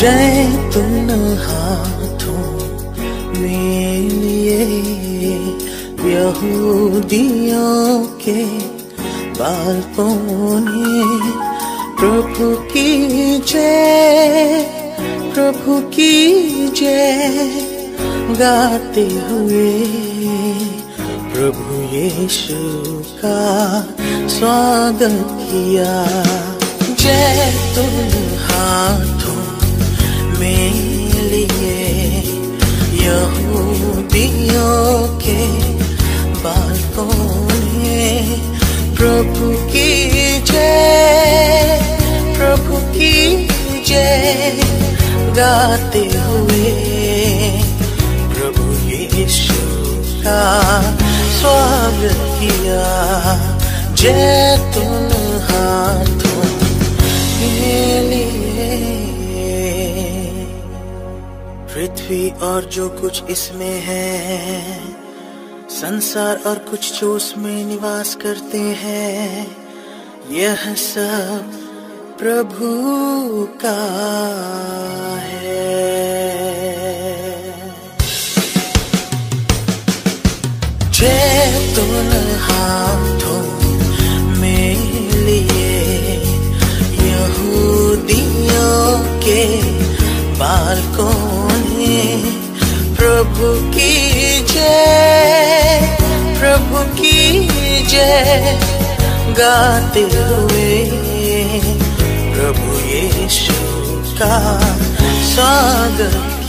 जैतून हाथों में लिए, यहूदियों के बालकों ने प्रभु की जय, प्रभु की जय गाते हुए, प्रभु यीशु का स्वागत किया। जय तुम हाथों के बालकों ने प्रभु की जय, प्रभु की जय गाते हुए प्रभु यीशु का स्वागत किया। जैतून हाथों के लिए। पृथ्वी और जो कुछ इसमें है संसार और कुछ जो उसमें निवास करते हैं, यह सब प्रभु का है। जैतून हाथों में लिए, यहूदियों के बालकों ने प्रभु की जय की जय गाते हुए। प्रभु यीशु का स्वागत